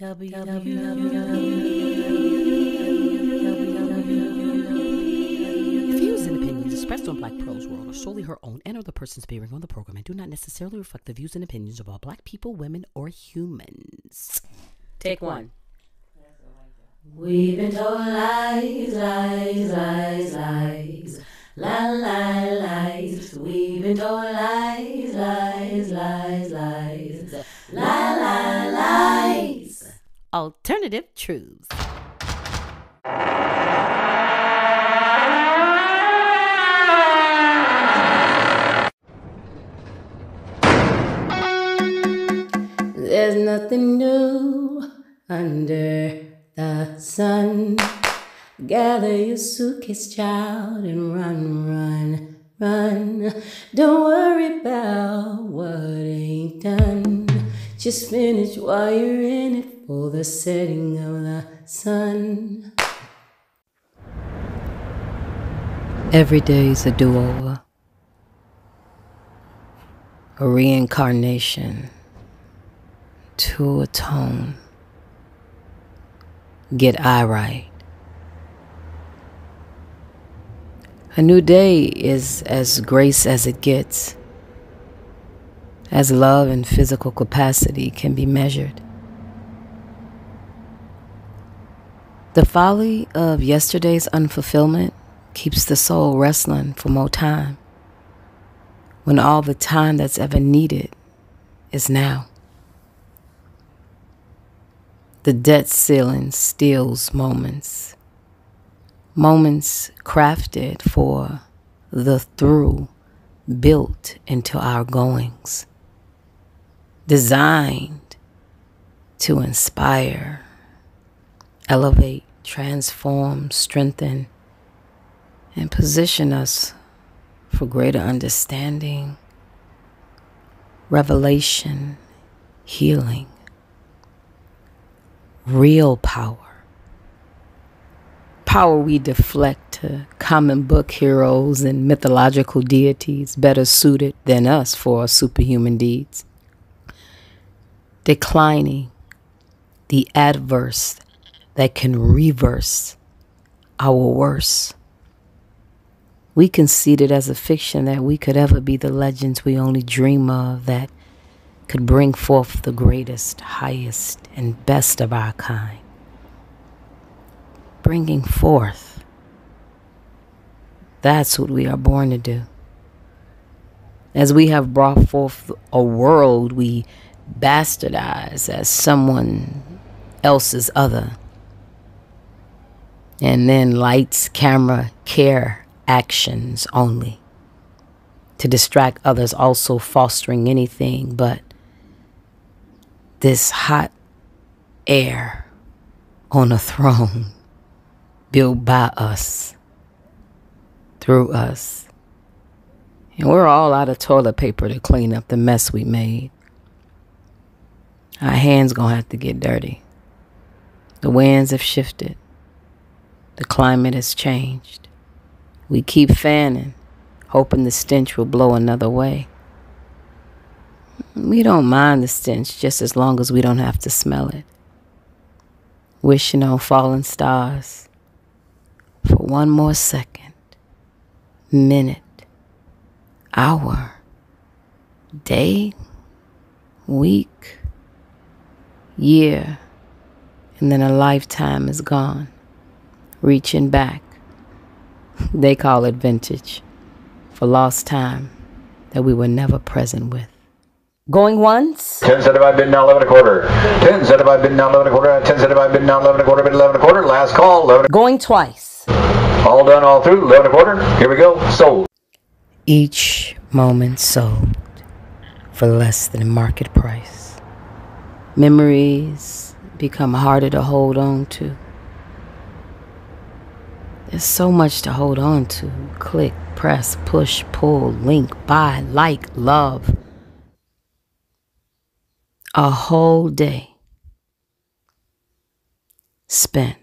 The views and opinions expressed on Black Pearl's World are solely her own and or the persons appearing on the program and do not necessarily reflect the views and opinions of all black people, women, or humans. Take one. We've been told lies, lies, lies, lies. La la lies. We've been told lies, lies, lies, lies. La la lies. Alternative truths. There's nothing new under the sun. Gather your suitcase, child, and run, run, run. Don't worry about what. Just finish while you're in it for the setting of the sun. Every day's a do over, a reincarnation to atone. Get I right. A new day is as grace as it gets, as love and physical capacity can be measured. The folly of yesterday's unfulfillment keeps the soul wrestling for more time, when all the time that's ever needed is now. The debt ceiling steals moments moments crafted for the through built into our goings, designed to inspire, elevate, transform, strengthen, and position us for greater understanding, revelation, healing, real power power we deflect to common book heroes and mythological deities better suited than us for our superhuman deeds. Declining the adverse that can reverse our worst. We conceit it as a fiction that we could ever be the legends we only dream of that could bring forth the greatest, highest, and best of our kind bringing forth. That's what we are born to do. As we have brought forth a world we bastardize as someone else's other. And then lights, camera, care, actions only. To distract others, also fostering anything but this hot air on a throne built by us, through us. And we're all out of toilet paper to clean up the mess we made. Our hands gonna have to get dirty. The winds have shifted. The climate has changed. We keep fanning, hoping the stench will blow another way. We don't mind the stench just as long as we don't have to smell it. Wishing on fallen stars for one more second, minute, hour, day, week, year, and then a lifetime is gone. Reaching back, they call it vintage, for lost time that we were never present with. Going once. Ten said if I've been now eleven a quarter. Ten said if I've been now eleven a quarter. Ten said if I've been now eleven a quarter. Been eleven a quarter. Last call. Eleven. Going twice. All done, all through. Eleven a quarter. Here we go. Sold. Each moment sold for less than a market price. Memories become harder to hold on to. There's so much to hold on to. Click, press, push, pull, link, buy, like, love. A whole day spent